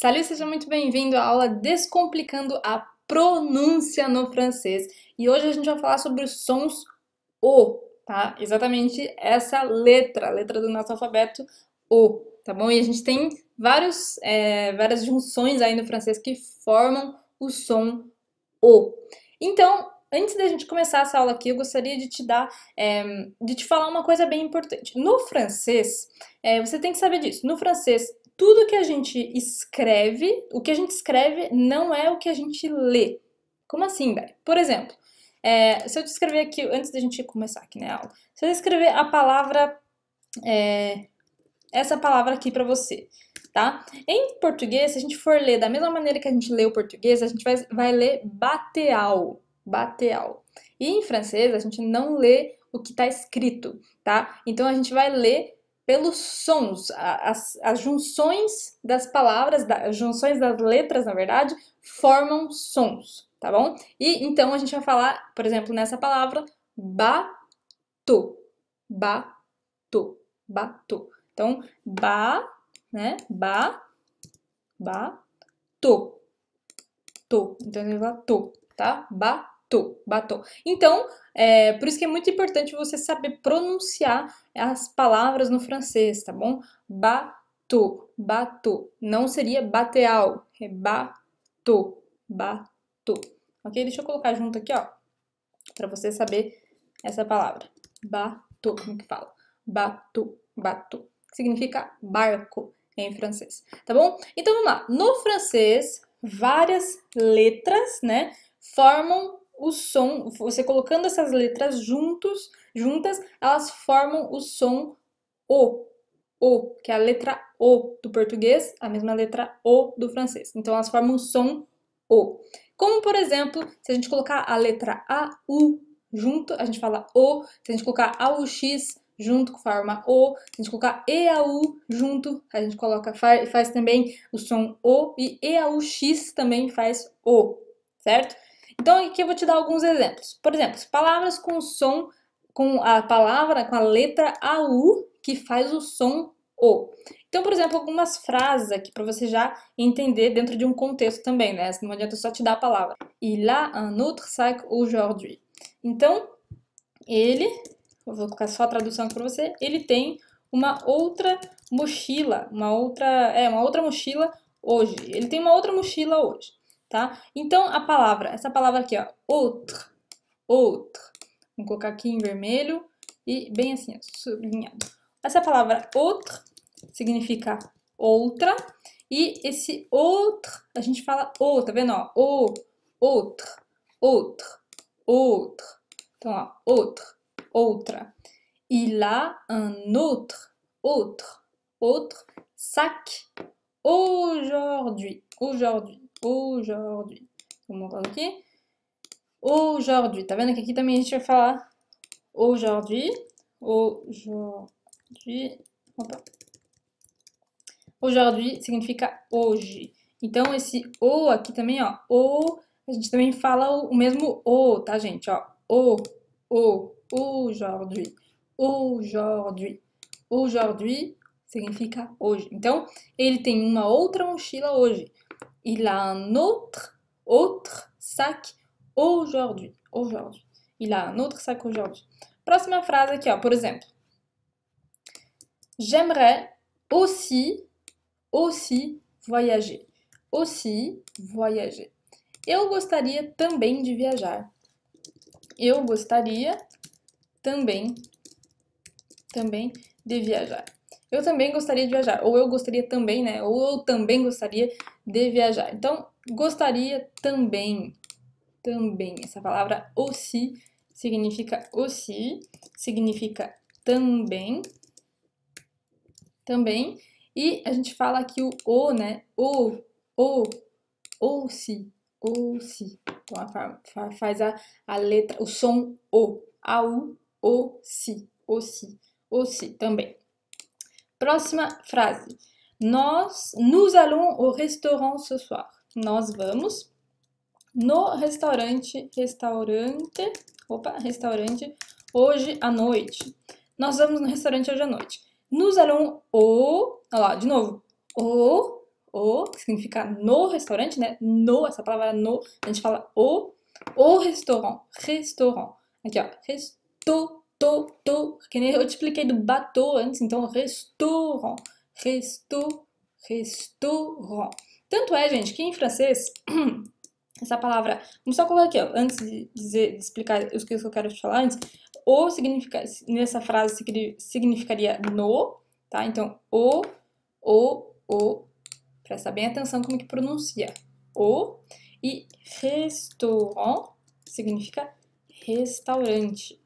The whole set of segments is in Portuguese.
Salut, seja muito bem-vindo à aula Descomplicando a Pronúncia no Francês. E hoje a gente vai falar sobre os sons O, tá? Exatamente essa letra, a letra do nosso alfabeto O, tá bom? E a gente tem vários, é, várias junções aí no francês que formam o som O. Então, antes da gente começar essa aula aqui, eu gostaria de te dar, é, de te falar uma coisa bem importante. No francês, é, você tem que saber disso. No francês, tudo que a gente escreve, o que a gente escreve não é o que a gente lê. Como assim, Beth? Por exemplo, é, se eu te escrever aqui, antes da gente começar aqui, né, aula, se eu escrever a palavra, é, essa palavra aqui para você, tá? Em português, se a gente for ler da mesma maneira que a gente lê o português, a gente vai, vai ler bateal, bateal. E em francês, a gente não lê o que está escrito, tá? Então a gente vai ler pelos sons, as, as junções das palavras, as junções das letras, na verdade, formam sons, tá bom? E então a gente vai falar, por exemplo, nessa palavra, bato, bato, bato. Então, ba, né? Ba, ba, to, to. Então, a gente vai to, tá? Ba, batou, batou. Então, é, por isso que é muito importante você saber pronunciar as palavras no francês, tá bom? Batou, batou. Não seria bateal, é batou, batou. Ok? Deixa eu colocar junto aqui, ó, para você saber essa palavra. Batou, como que fala? Batou, batou. Significa barco em francês, tá bom? Então vamos lá. No francês, várias letras, né, formam o som, você colocando essas letras juntos, juntas, elas formam o som O. O, que é a letra O do português, a mesma letra O do francês. Então elas formam o som O. Como, por exemplo, se a gente colocar a letra AU junto, a gente fala O. Se a gente colocar AUX junto, forma O. Se a gente colocar EAU junto, a gente coloca, faz, faz também o som O. E EAUX também faz O, certo? Então aqui eu vou te dar alguns exemplos. Por exemplo, palavras com som, com a palavra, com a letra AU, que faz o som O. Então, por exemplo, algumas frases aqui para você já entender dentro de um contexto também, né? Não adianta só te dar a palavra. Il a un autre sac aujourd'hui. Então, ele, vou colocar só a tradução aqui para você, ele tem uma outra mochila, uma outra, é, uma outra mochila hoje. Ele tem uma outra mochila hoje tá? Então, a palavra, essa palavra aqui, ó, outre, outre. Vamos colocar aqui em vermelho e bem assim, ó, sublinhado. Essa palavra outre significa outra e esse outro, a gente fala o, tá vendo, ó? O, outro, outro, outro. Então, ó, outro, outra. Il a un autre, autre, autre sac aujourd'hui, aujourd'hui aujourd'hui. Vamos montar aqui. Aujourd'hui. Tá vendo que aqui também a gente vai falar aujourd'hui. Aujourd'hui. Opa. Aujourd'hui significa hoje. Então, esse o aqui também, ó. O, a gente também fala o, o mesmo o, tá, gente? Ó. O, o, aujourd'hui. Aujourd'hui. Aujourd'hui significa hoje. Então, ele tem uma outra mochila hoje. Il a un autre, autre sac aujourd'hui. Aujourd'hui. Il a un autre sac aujourd'hui. Próxima frase aqui, ó, por exemplo. J'aimerais aussi, aussi voyager. Aussi voyager. Eu gostaria também de viajar. Eu gostaria também, também de viajar. Eu também gostaria de viajar. Ou eu gostaria também, né? Ou eu também gostaria de viajar. Então, gostaria também. Também. Essa palavra aussi significa aussi, significa também. Também. E a gente fala aqui o o, né? O, o, ou se, ou se. Então, a, faz a, a letra, o som o. A, u, o, si, o, si, o, si, também. Próxima frase. Nós, nous allons au restaurant ce soir. Nós vamos no restaurante, restaurante, opa, restaurante hoje à noite. Nós vamos no restaurante hoje à noite. Nous allons au, olha lá, de novo, au, O, que significa no restaurante, né? No, essa palavra no, a gente fala o, o restaurant, restaurant. Aqui, ó, resto, to, to, que nem eu te expliquei do bateau antes, então restaurant, resto, restaurant. Tanto é, gente, que em francês, essa palavra, vamos só colocar aqui, ó, antes de, dizer, de explicar o que eu quero te falar antes, o significa, nessa frase significaria no, tá? Então, o, o, o, presta bem atenção como que pronuncia, o, e restaurant significa restaurante.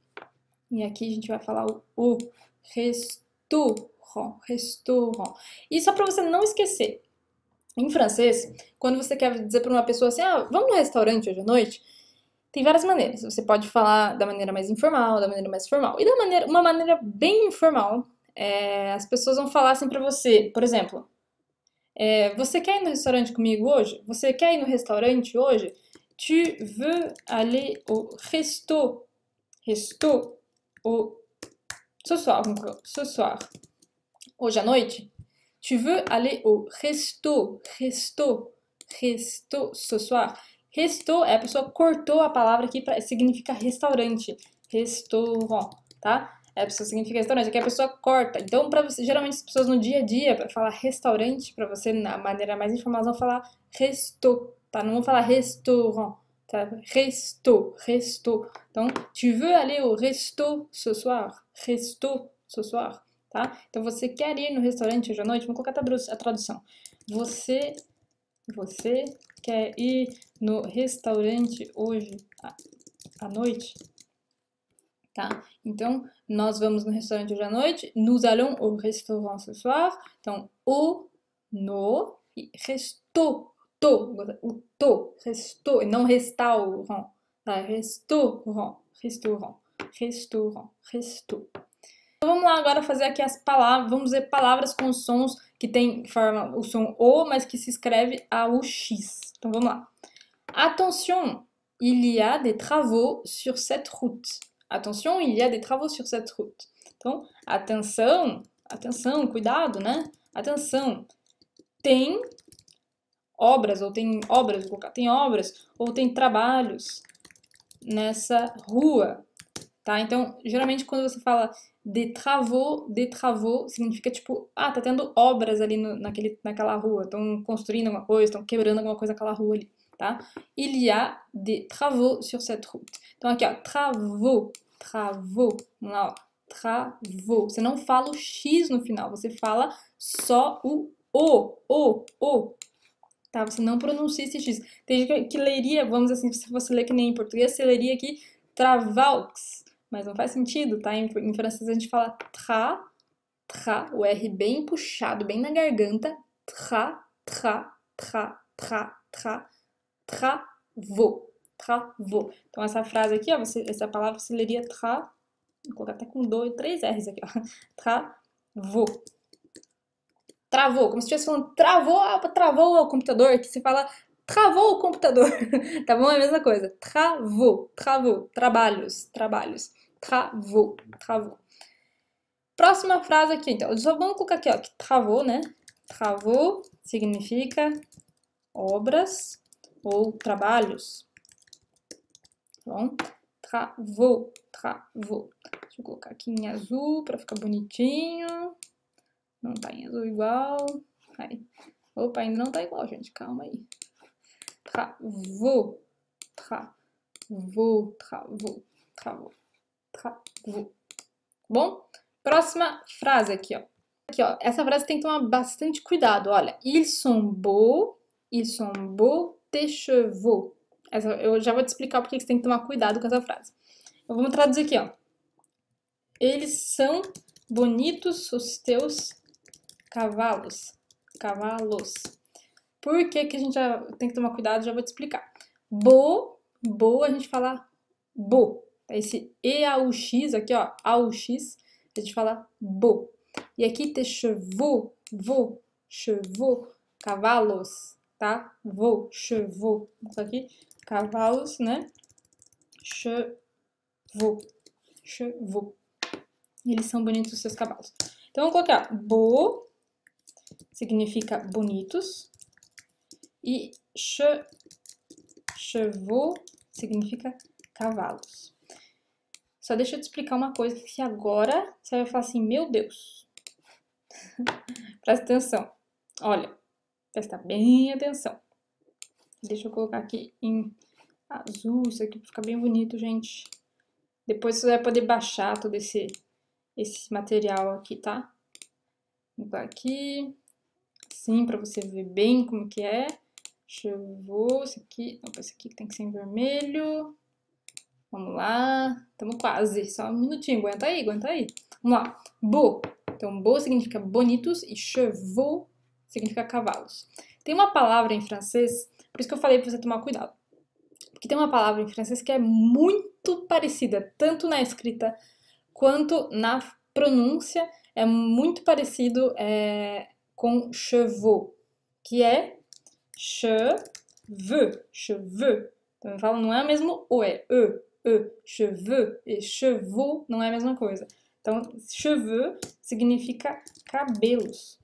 E aqui a gente vai falar o, o restaurant, restaurant. E só para você não esquecer, em francês, quando você quer dizer para uma pessoa assim, ah, vamos no restaurante hoje à noite, tem várias maneiras. Você pode falar da maneira mais informal, da maneira mais formal. E da maneira, uma maneira bem informal, é, as pessoas vão falar assim para você, por exemplo, é, você quer ir no restaurante comigo hoje? Você quer ir no restaurante hoje? Tu veux aller au resto? Resto? Au... Ce soir, ce soir. Hoje à noite? Tu veux aller au resto? Resto? Resto ce soir? Resto é a pessoa cortou a palavra aqui para significa restaurante. Restaurant, tá? É a pessoa significa restaurante, aqui a pessoa corta. Então, para você, geralmente as pessoas no dia a dia, para falar restaurante, para você, na maneira mais informal, vão falar resto, tá? Não vão falar restaurant? Resto, resto. Então, tu veux aller au resto ce soir? Resto ce soir, tá? Então, você quer ir no restaurante hoje à noite? Vamos colocar a tradução. Você, você quer ir no restaurante hoje à noite? Tá? Então, nós vamos no restaurante hoje à noite. Nous allons au restaurant ce soir. Então, o, no e resto, to, o to, resto, e não restaurant. Tá? Restaurant, restaurant, restaurant, resto. Então, vamos lá agora fazer aqui as palavras, vamos dizer palavras com sons que tem forma o som O, mas que se escreve a o X. Então, vamos lá. Attention, il y a des travaux sur cette route. Attention, il y a des travaux sur cette route. Então, atenção, atenção, cuidado, né? Atenção. Tem obras, ou tem obras, vou colocar, tem obras, ou tem trabalhos nessa rua, tá? Então, geralmente quando você fala de travaux, de travaux, significa tipo, ah, tá tendo obras ali no, naquele, naquela rua, estão construindo alguma coisa, estão quebrando alguma coisa naquela rua ali, tá? Il y a des travaux sur cette route. Então aqui, ó, travaux, travaux, vamos lá, ó, travaux. Você não fala o X no final, você fala só o O, O, O, tá? Você não pronuncia esse X. Tem gente que, leria, vamos assim, se você ler que nem em português, você leria aqui travaux, mas não faz sentido, tá? Em, em francês a gente fala tra, tra, o R bem puxado, bem na garganta, tra, tra, tra, tra, tra, travou, travou. Então essa frase aqui, ó, você, essa palavra você leria tra, vou colocar até com dois, três R's aqui, ó, travou. Travou, como se estivesse falando travou, ah, travou o computador, que você fala travou o computador, tá bom? É a mesma coisa. Travou, travou, trabalhos, trabalhos, travou, travou. Próxima frase aqui, então, só vamos colocar aqui, ó, que travou, né? Travou significa obras ou trabalhos. Tá bom? Travou, travou. Deixa eu colocar aqui em azul para ficar bonitinho. Não tá em azul igual. Aí. Opa, ainda não tá igual, gente. Calma aí. Travou, travou, travou, travou, travou. Bom? Próxima frase aqui, ó. Aqui, ó. Essa frase tem que tomar bastante cuidado. Olha, ils sont beaux, ils sont beaux tes chevaux. Essa, eu já vou te explicar porque você tem que tomar cuidado com essa frase. Vamos traduzir aqui, ó. Eles são bonitos os teus cavalos. Cavalos. Por que, que a gente já tem que tomar cuidado? Já vou te explicar. Bo, bo, a gente fala bo. Esse E-A-U-X aqui, ó, A-U-X, a gente fala bo. E aqui te chevaux, vo, chevaux, cavalos tá? Vou, chevaux. Isso aqui, cavalos, né? Chevaux. Chevaux. Eles são bonitos os seus cavalos. Então, vamos colocar bo, significa bonitos. E che, chevaux significa cavalos. Só deixa eu te explicar uma coisa que agora você vai falar assim, meu Deus. Presta atenção. Olha, presta bem atenção. Deixa eu colocar aqui em azul, isso aqui vai ficar bem bonito, gente. Depois você vai poder baixar todo esse, esse material aqui, tá? Vou aqui, assim, pra você ver bem como que é. Chevaux, esse aqui, opa, esse aqui tem que ser em vermelho. Vamos lá, estamos quase, só um minutinho, aguenta aí, aguenta aí. Vamos lá, beau. Então, beau significa bonitos e chevaux significa cavalos. Tem uma palavra em francês, por isso que eu falei para você tomar cuidado. Porque tem uma palavra em francês que é muito parecida, tanto na escrita quanto na pronúncia, é muito parecido é, com chevaux, que é cheveux, cheveux. Então eu falo, não é o mesmo O, é E, E, cheveux e chevaux não é a mesma coisa. Então, cheveux significa cabelos,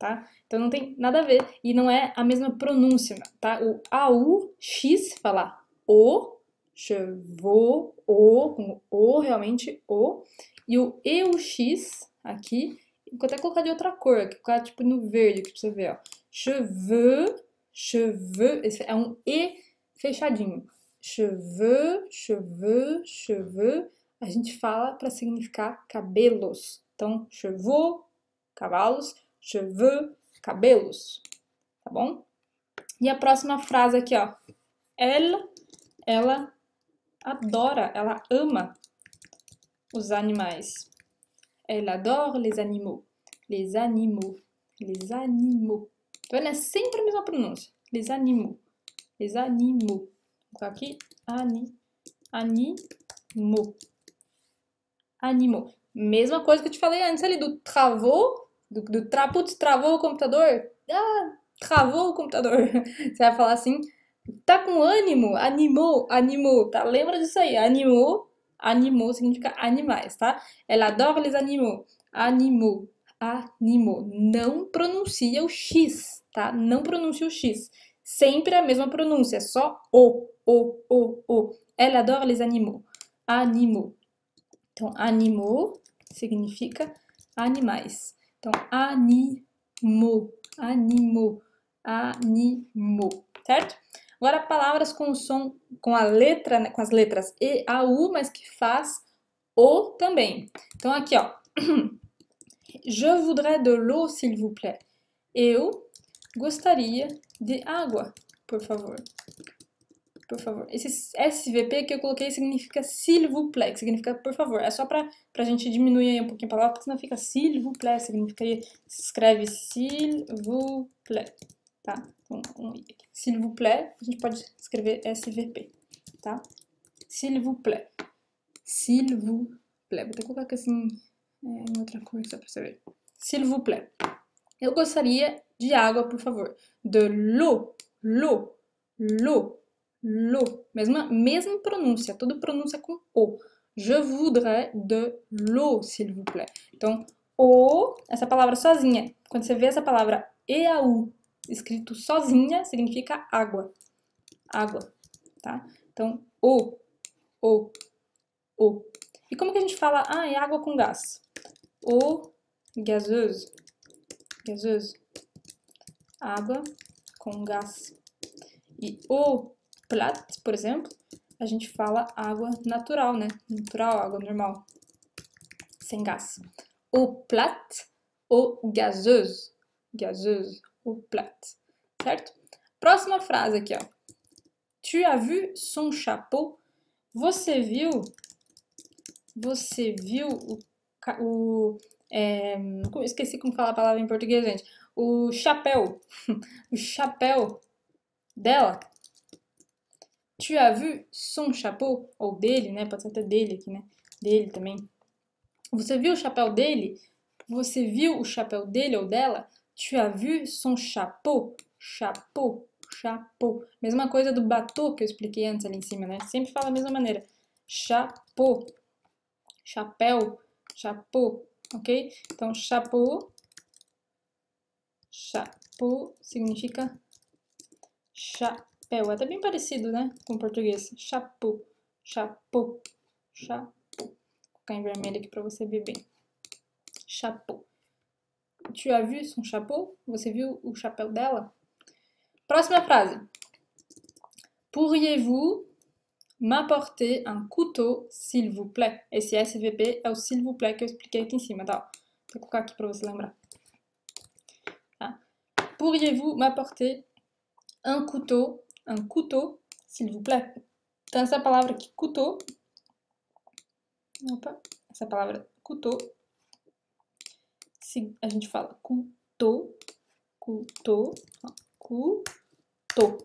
tá? Então não tem nada a ver e não é a mesma pronúncia, tá? O AU, X, falar o, chevaux, o, com o, realmente o, e o E, o X, aqui, vou até colocar de outra cor, aqui, colocar tipo no verde, aqui pra você ver, ó. Cheveux, cheveux, esse é um E fechadinho. Cheveux, cheveux, cheveux, a gente fala para significar cabelos. Então, chevaux, cavalos, cheveux, cabelos, tá bom? E a próxima frase aqui, ó. Elle ela adora, ela ama os animais. Elle adore les animaux. Les animaux. Les animaux. Tá vendo? É sempre a mesma pronúncia. Les animaux. Les animaux. Vou aqui. Ani. Animaux. Animaux. Mesma coisa que eu te falei antes ali do travou. Do, do tra, travou o computador. Ah, travou o computador. Você vai falar assim Tá com ânimo, animou, animou, tá? Lembra disso aí, animou, animou significa animais, tá? Ela adora les animaux, animou, animou. Não pronuncia o X, tá? Não pronuncia o X. Sempre a mesma pronúncia, só o, o, o, o. Ela adora les animaux, animaux. Então, animaux significa animais. Então, animou, animou, animou, certo? Agora, palavras com o som, com a letra, né, com as letras E, A, U, mas que faz O também. Então, aqui, ó. Je voudrais de l'eau, s'il vous plaît. Eu gostaria de água, por favor. Por favor. Esse SVP que eu coloquei significa s'il vous plaît, que significa por favor. É só pra, pra gente diminuir aí um pouquinho a palavra, porque senão fica s'il vous plaît, significa se escreve s'il vous plaît, tá? S'il vous plaît, a gente pode escrever SVP, tá? S'il vous plaît. S'il vous plaît. Vou até colocar aqui assim é, em outra cor só pra ver. S'il vous plaît. Eu gostaria de água, por favor. De l'eau, l'eau, l'eau, l'eau. Mesma, mesma pronúncia, tudo pronúncia com O. Je voudrais de l'eau, s'il vous plaît. Então, o, essa palavra sozinha. Quando você vê essa palavra E-A-U escrito sozinha significa água. Água, tá? Então, o, o, o. E como que a gente fala, ah, é água com gás? O gazeuse, gazeuse, água com gás. E o plat, por exemplo, a gente fala água natural, né? Natural, água normal, sem gás. O plat, o gazeuse, gazeuse, o plat, certo? Próxima frase aqui, ó. Tu as vu son chapeau? Você viu? Você viu o, o é, esqueci como falar a palavra em português, gente. O chapéu, o chapéu dela. Tu as vu son chapeau? Ou dele, né? Pode ser até dele aqui, né? Dele também. Você viu o chapéu dele? Você viu o chapéu dele ou dela? Tu as vu son chapeau? Chapeau, chapeau. Mesma coisa do bateau que eu expliquei antes ali em cima, né? Sempre fala da mesma maneira. Chapeau, chapéu, chapeau, ok? Então, chapeau, chapeau significa chapéu. É até bem parecido, né? Com o português. Chapeau, chapeau, chapeau. Vou colocar em vermelho aqui para você ver bem. Chapeau. Tu as vu son chapeau? Você viu o chapéu dela? Próxima frase. Pourriez-vous m'apporter un couteau, s'il vous plaît? Esse SVP é o s'il vous plaît que eu expliquei aqui em cima, tá? Vou colocar aqui para você lembrar. Pourriez-vous m'apporter un couteau, un couteau, s'il vous plaît? Então, essa palavra aqui, couteau, opa, essa palavra couteau, a gente fala couteau, couteau, couteau,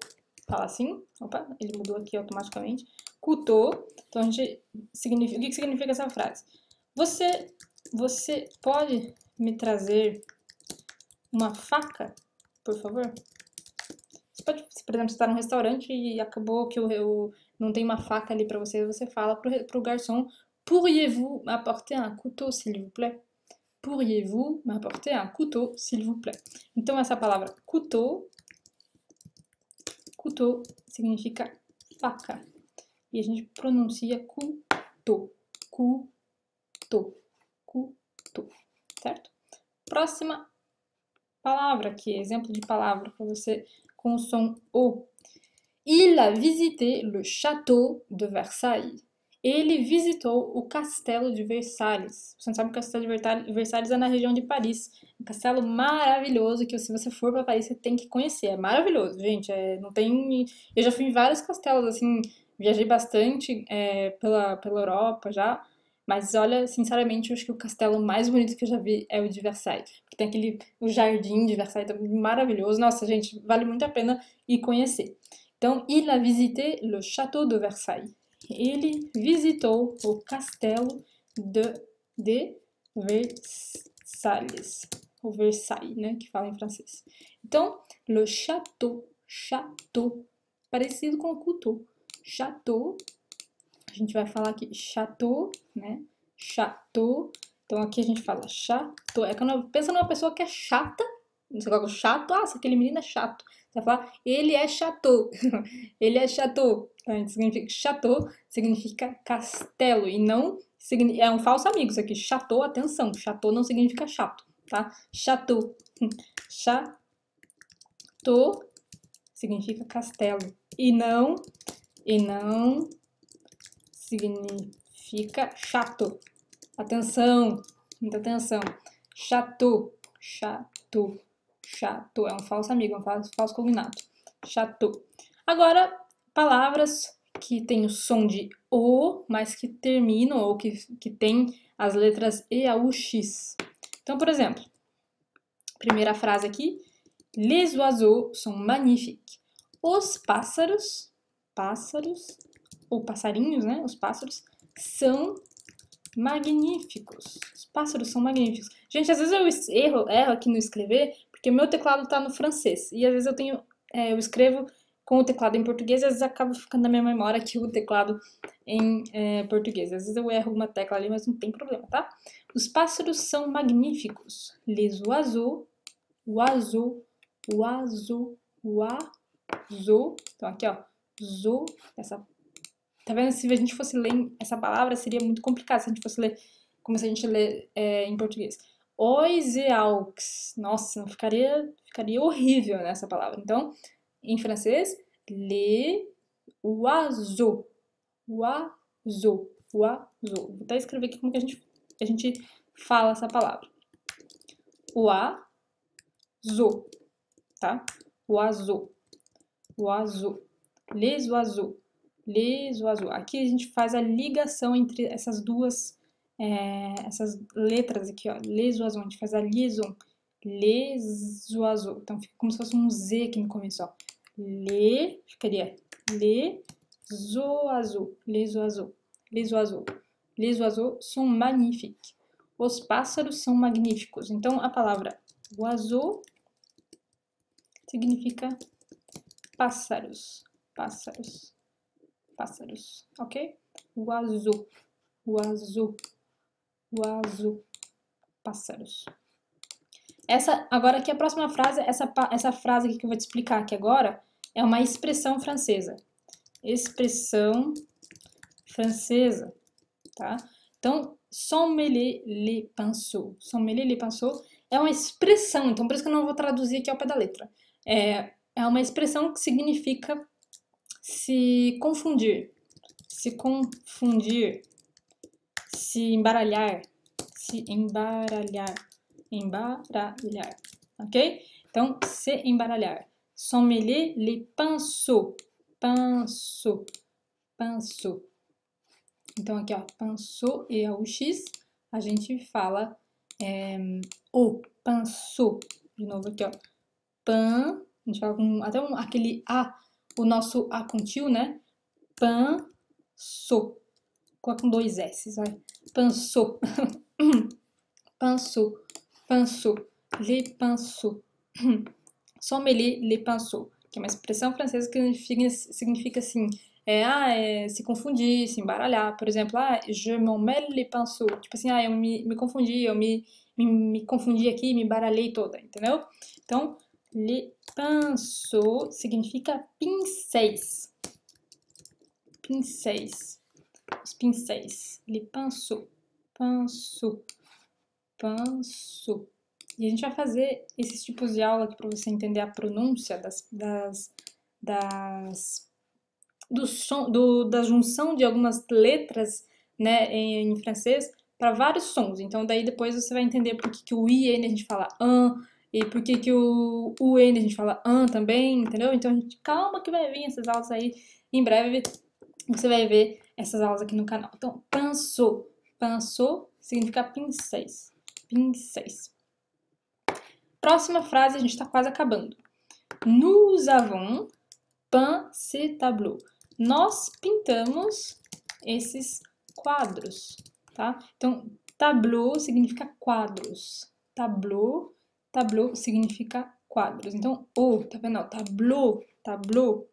fala assim, opa, ele mudou aqui automaticamente, couteau, então a gente, significa, o que significa essa frase? Você, você pode me trazer uma faca, por favor? Você pode, por exemplo, você está num restaurante e acabou que eu, eu não tem uma faca ali para você, você fala pro, pro garçom, pourriez-vous m'apporter un couteau, s'il vous plaît? Pourriez-vous m'apporter un couteau, s'il vous plaît? Então, essa palavra couteau, couteau significa faca. E a gente pronuncia couteau, couteau, couteau, certo? Próxima palavra aqui, exemplo de palavra para você com som O. Il a visité le château de Versailles. Ele visitou o castelo de Versalhes. Você não sabe o castelo de Versalhes é na região de Paris. Um castelo maravilhoso que se você for para Paris você tem que conhecer. É maravilhoso, gente. É, não tem. Eu já fui em vários castelos assim. Viajei bastante é, pela, pela Europa já. Mas olha, sinceramente, eu acho que o castelo mais bonito que eu já vi é o de Versailles. Tem aquele o jardim de Versailles maravilhoso. Nossa, gente, vale muito a pena ir conhecer. Então, il a visité le château de Versailles. Ele visitou o castelo de, de Versalhes. O Versailles, né? Que fala em francês. Então, le château, château, parecido com o couteau. Château, a gente vai falar aqui château, né? Château. Então, aqui a gente fala château. É quando pensa numa pessoa que é chata, você coloca chato, ah, aquele menino é chato. Você vai falar, ele é chateau. ele é chateau. Então, significa chateau, significa castelo. E não, é um falso amigo isso aqui. Chateau, atenção, chateau não significa chato, tá? Chateau. Chateau significa castelo. E não, e não significa chato. Atenção, muita atenção. Chateau, chateau chato, é um falso amigo, é um falso, falso cognato. Chato. Agora, palavras que têm o som de O, mas que terminam ou que, que tem as letras E, A, U, X. Então, por exemplo, primeira frase aqui, Les oiseaux sont magnifiques. Os pássaros, pássaros, ou passarinhos, né? Os pássaros são magníficos. Os pássaros são magníficos. Gente, às vezes eu erro, erro aqui no escrever, porque meu teclado está no francês. E às vezes eu tenho, é, eu escrevo com o teclado em português, e às vezes acaba ficando na minha memória aqui o teclado em é, português. Às vezes eu erro uma tecla ali, mas não tem problema, tá? Os pássaros são magníficos. Les oiseaux, oiseau, oiseau, oiseau. Então aqui, ó, zo, essa Tá vendo? Se a gente fosse ler essa palavra, seria muito complicado se a gente fosse ler como se a gente lê é, em português. Ois e aux. Nossa, ficaria, ficaria horrível nessa palavra. Então, em francês, les oiseaux. Oiseaux. Oiseaux. Vou até escrever aqui como que a gente, a gente fala essa palavra. Oiseaux. Tá? Oiseaux. Oiseaux. Les oiseaux. Les oiseaux. Aqui a gente faz a ligação entre essas duas é, essas letras aqui, ó, les oiseaux, a gente faz a liaison, les oiseaux, então fica como se fosse um Z aqui no começo, ó, les, ficaria les oiseaux, les oiseaux, les oiseaux, les oiseaux sont magnifiques, os pássaros são magníficos, então a palavra oiseau significa pássaros, pássaros, pássaros, ok? Oiseau, oiseau, azul. Pássaros. Essa, agora aqui a próxima frase, essa, essa frase aqui que eu vou te explicar aqui agora, é uma expressão francesa. Expressão francesa, tá? Então, sommelier les pinceaux. Sommelier les pinceaux é uma expressão, então por isso que eu não vou traduzir aqui ao pé da letra. É, é uma expressão que significa se confundir, se confundir, se embaralhar, se embaralhar, embaralhar, ok? Então, se embaralhar. Sommelier les pinceaux, pinceaux. Então, aqui, ó, pinceau e o X, a gente fala é, o, pinceau. De novo aqui, ó, pan, a gente fala com até um, aquele A, o nosso A com tio, né? Pinceau. Coloca com dois S, vai. Pinceau. pinceau, pinceau, les pinceaux. Sommelier les pinceaux, que é uma expressão francesa que significa, significa assim, é, ah, é, se confundir, se embaralhar. Por exemplo, ah, je m'emmêle les pinceaux. Tipo assim, ah, eu me, me confundi, eu me, me, me confundi aqui, me embaralhei toda, entendeu? Então, les pinceaux significa pincéis. Pincéis. Os pincéis. Les pinceaux. Pinceau. Pinceau. E a gente vai fazer esses tipos de aula aqui para você entender a pronúncia das, das, das do som, do, da junção de algumas letras né, em, em francês para vários sons. Então, daí depois você vai entender por que, que o IN a gente fala an, e por que, que o UN a gente fala an também, entendeu? Então, a gente, calma que vai vir essas aulas aí. Em breve você vai ver essas aulas aqui no canal. Então, pinceau. Pinceau significa pincéis. Pincéis. Próxima frase, a gente está quase acabando. Nous avons peint ces tableaux. Nós pintamos esses quadros, tá? Então, tableau significa quadros. Tableau, tableau significa quadros. Então, o, tá vendo? Tableau, tableau,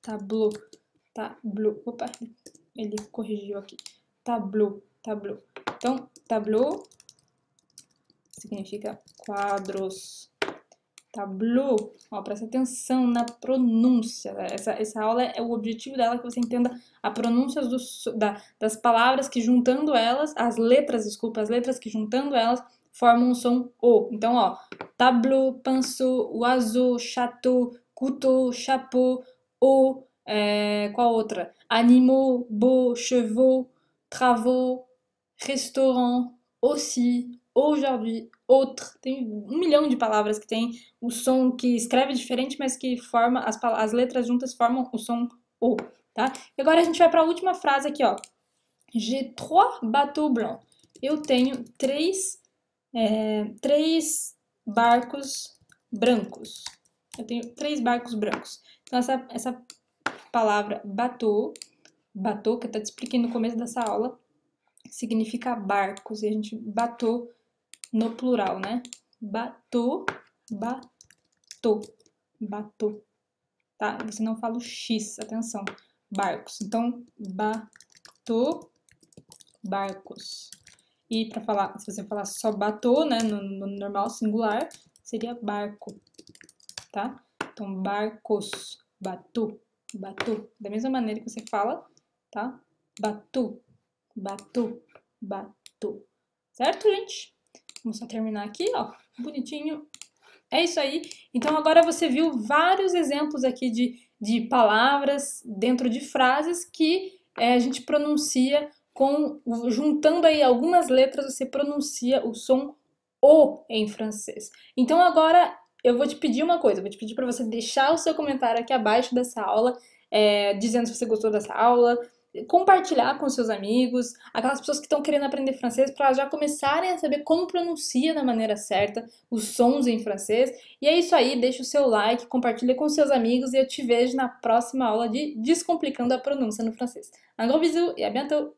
tableau, tableau. Opa, ele corrigiu aqui. Tableau, tableau. Então, tableau significa quadros. Tableau, ó, presta atenção na pronúncia. Essa, essa aula é o objetivo dela que você entenda a pronúncia do, da, das palavras que juntando elas, as letras, desculpa, as letras que juntando elas formam o som O. Então, ó, tableau, pinceau, oiseau, château, couteau, chapeau, O, é, qual outra? Animaux, beau, chevaux, travaux, restaurant, aussi, aujourd'hui, autre. Tem um milhão de palavras que tem o som que escreve diferente, mas que forma, as, as letras juntas formam o som O, tá? E agora a gente vai para a última frase aqui, ó. J'ai trois bateaux blancs. Eu tenho três, é, três barcos brancos. Eu tenho três barcos brancos. Então, essa, essa palavra bateau, bateau, que eu te expliquei no começo dessa aula, significa barcos. E a gente batou no plural, né? Batou, batou, batou. Tá? Você não fala o X, atenção. Barcos. Então, batou, barcos. E para falar, se você falar só batou, né, no, no, normal singular, seria barco, tá? Então, barcos, batou, batou. Da mesma maneira que você fala, tá? Batou, batou, batou. Certo, gente? Vamos só terminar aqui, ó, bonitinho. É isso aí. Então agora você viu vários exemplos aqui de, de palavras dentro de frases que é, a gente pronuncia com juntando aí algumas letras você pronuncia o som o em francês. Então agora eu vou te pedir uma coisa, vou te pedir para você deixar o seu comentário aqui abaixo dessa aula, é, dizendo se você gostou dessa aula, compartilhar com seus amigos, aquelas pessoas que estão querendo aprender francês, para já começarem a saber como pronuncia da maneira certa os sons em francês. E é isso aí, deixa o seu like, compartilha com seus amigos e eu te vejo na próxima aula de Descomplicando a Pronúncia no Francês. Un gros bisou e à bientôt!